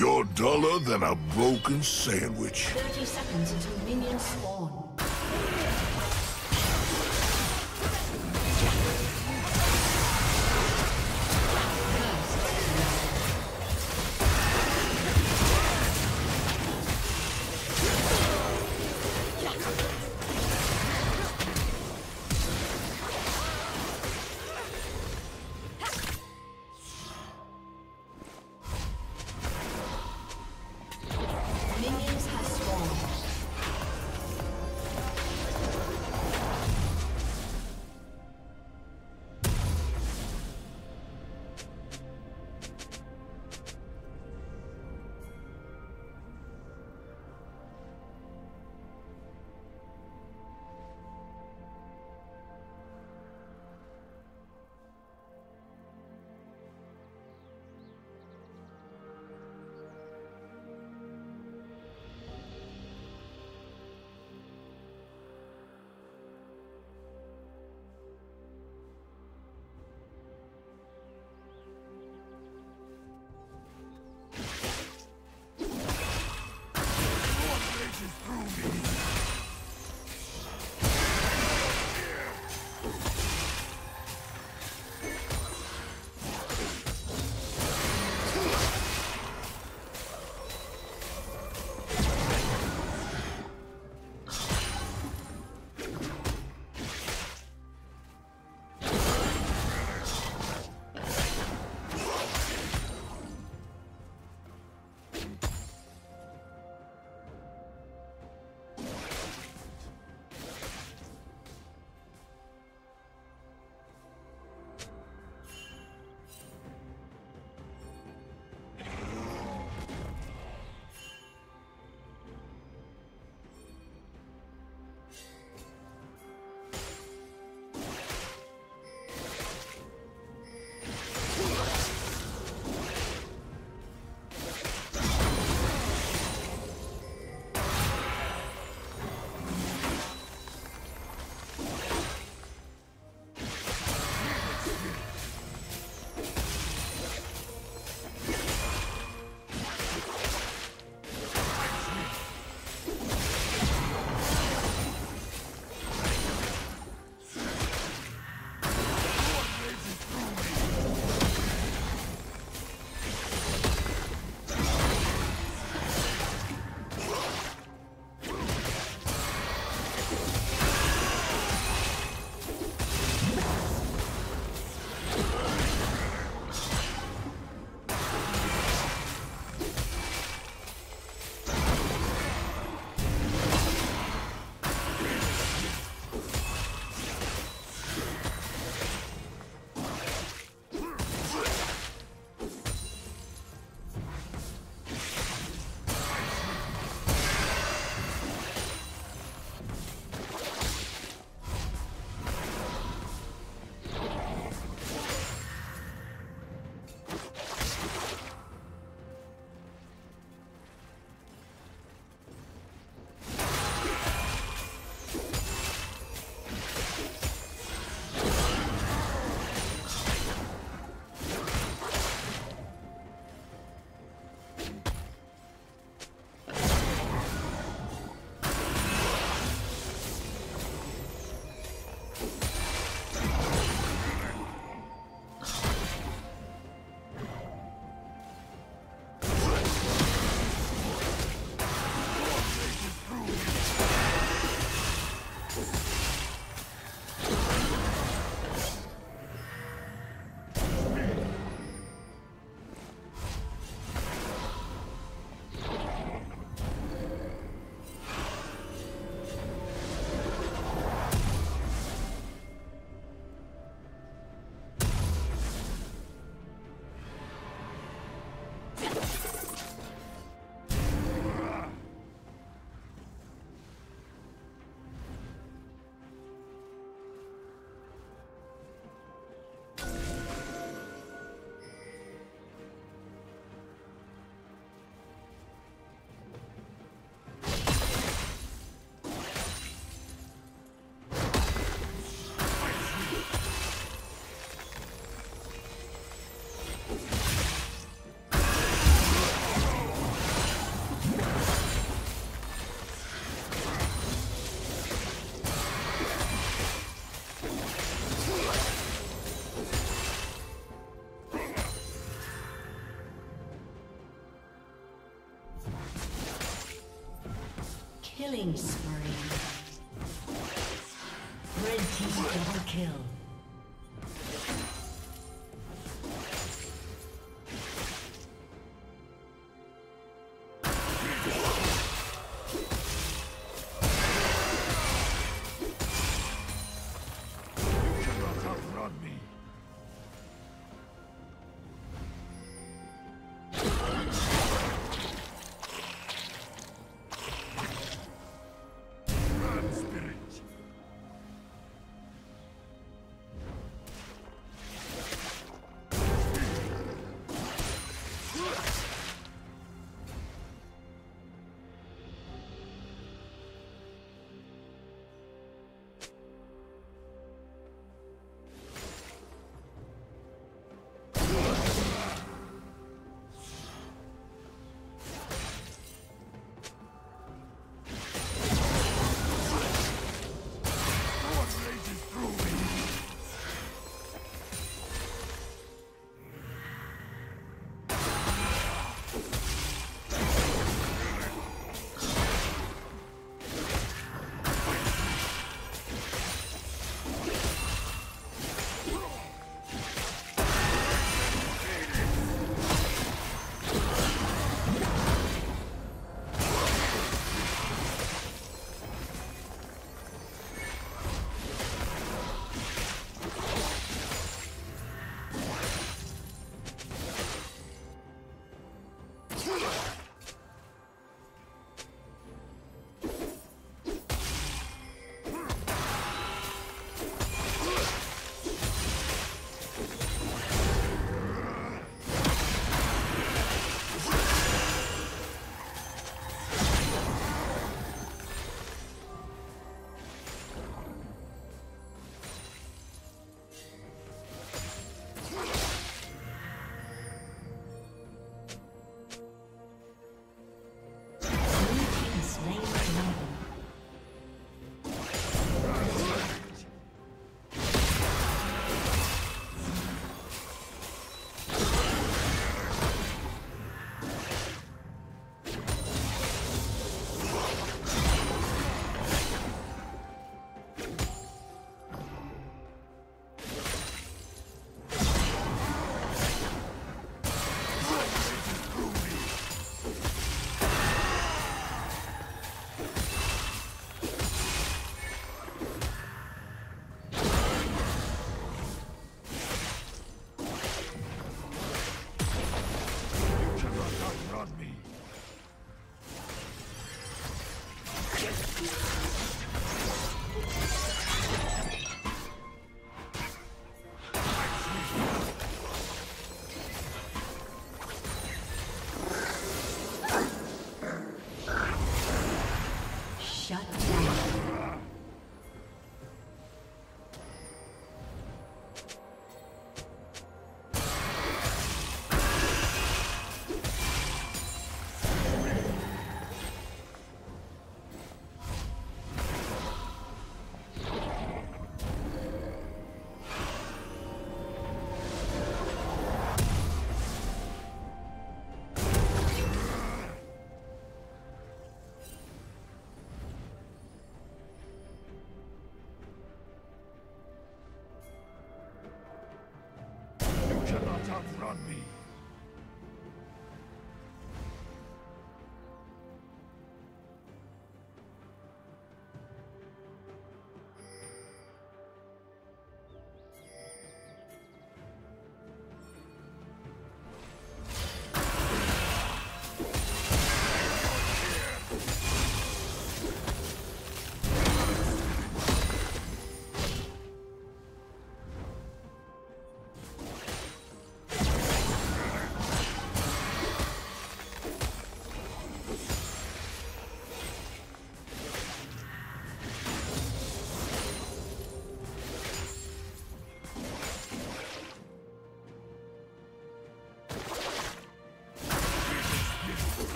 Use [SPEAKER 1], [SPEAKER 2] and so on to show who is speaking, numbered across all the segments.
[SPEAKER 1] You're duller than a broken sandwich.
[SPEAKER 2] 30 seconds until minions spawn.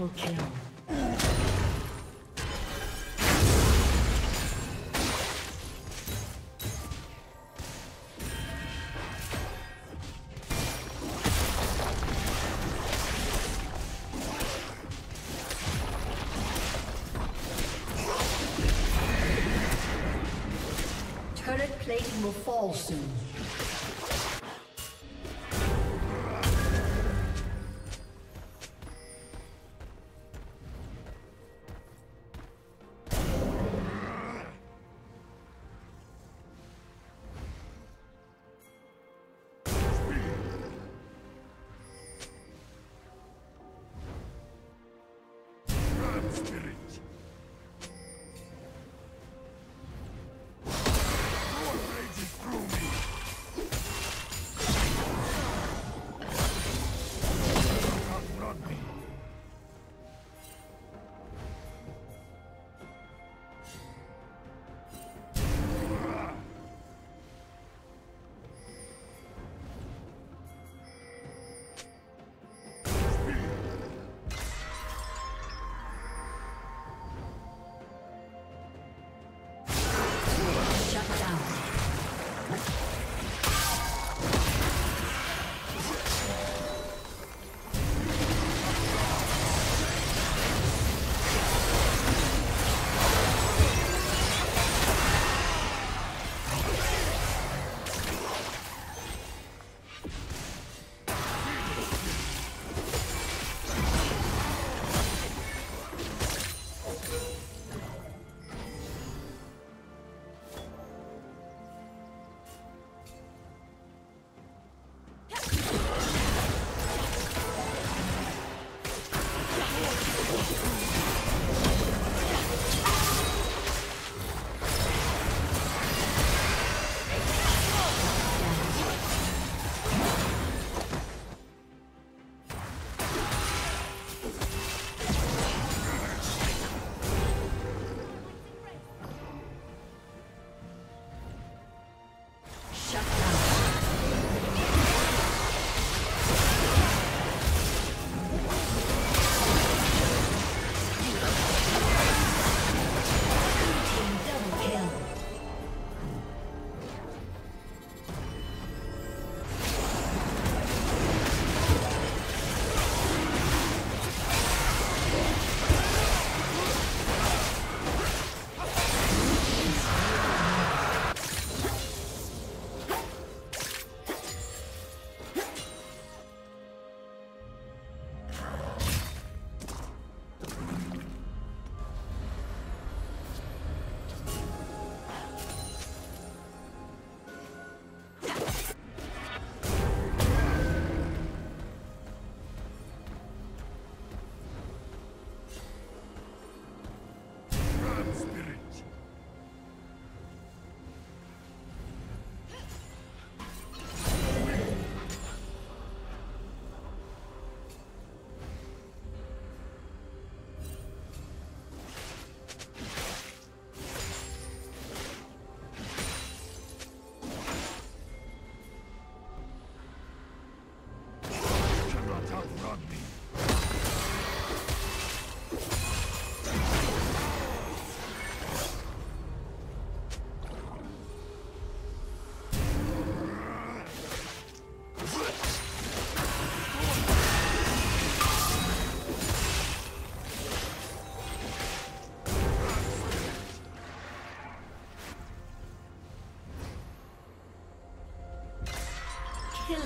[SPEAKER 2] Triple kill. Turret plating will fall soon.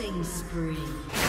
[SPEAKER 2] Killing spree.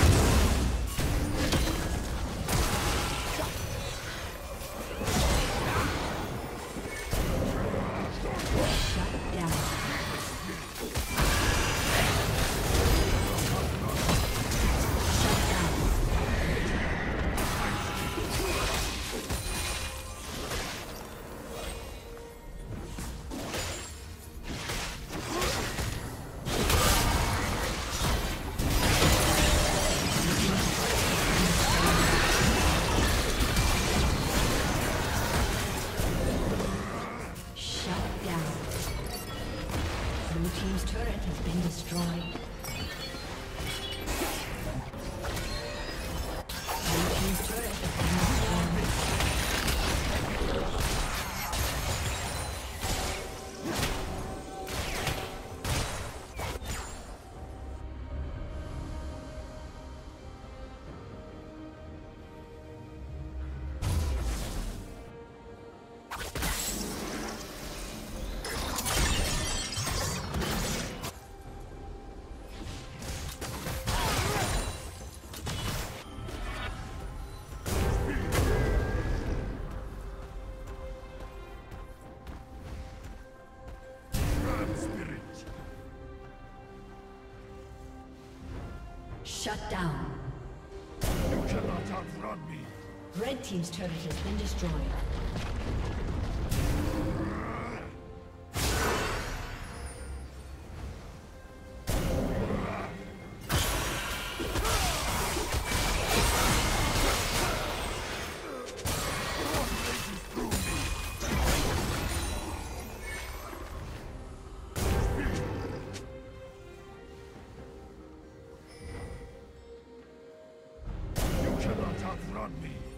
[SPEAKER 2] Shut down. You cannot outrun me.
[SPEAKER 3] Red Team's turret has been destroyed.
[SPEAKER 2] Outrun me.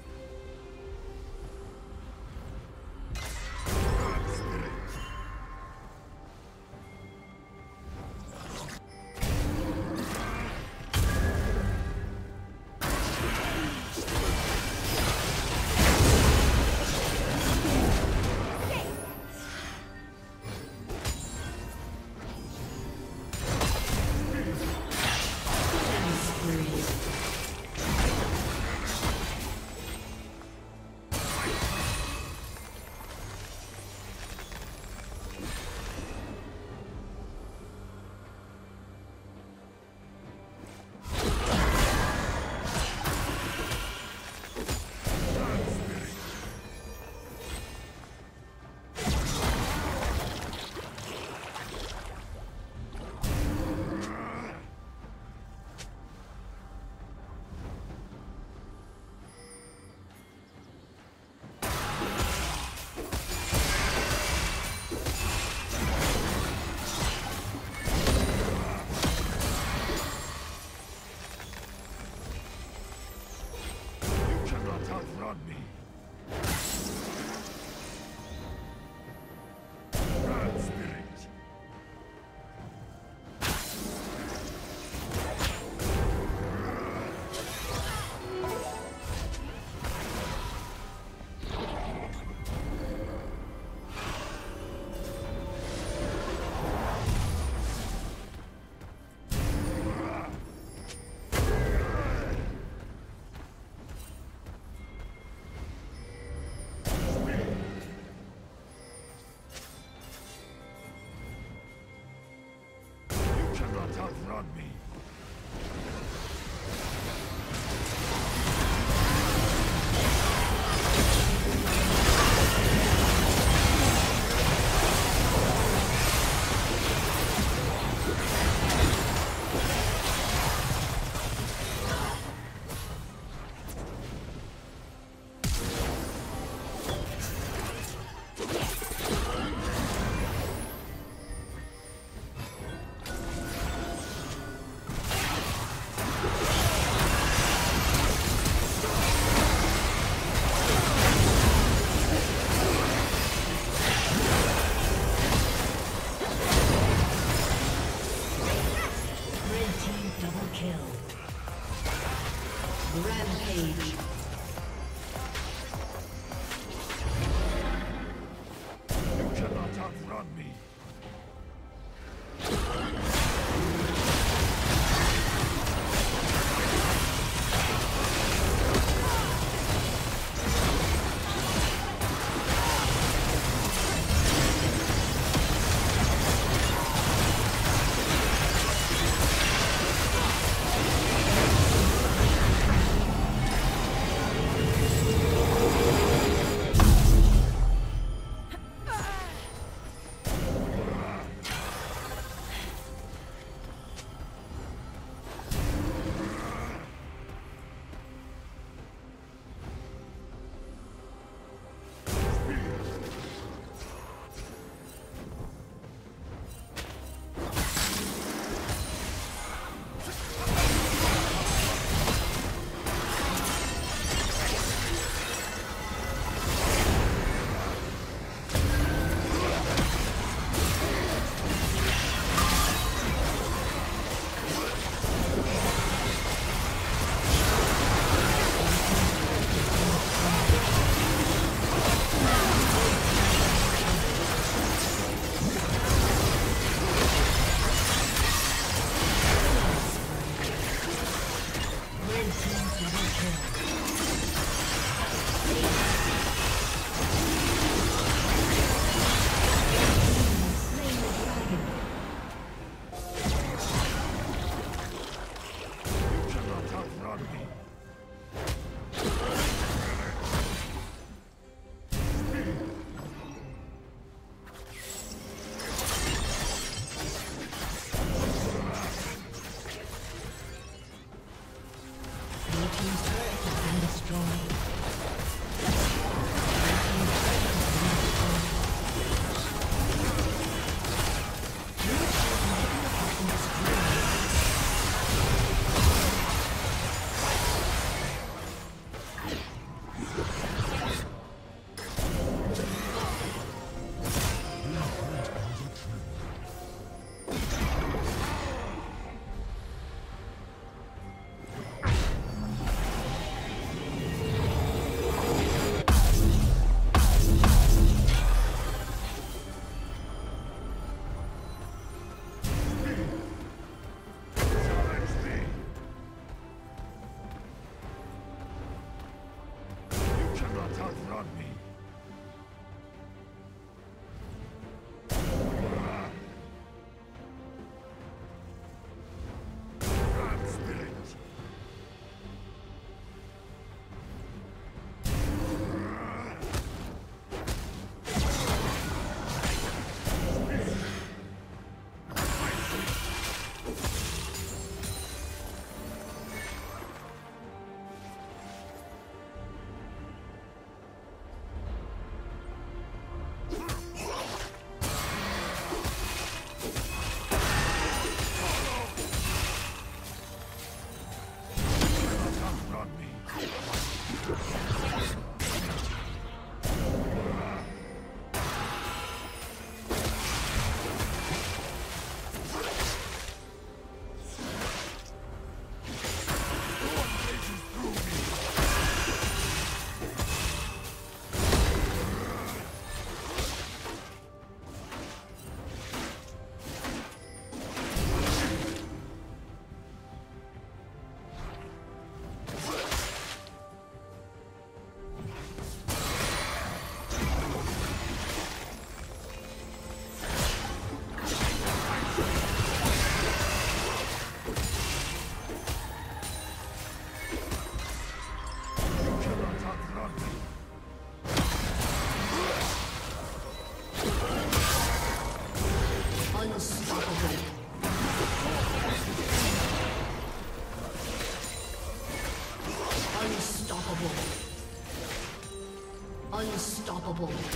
[SPEAKER 2] unstoppable.